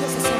precious is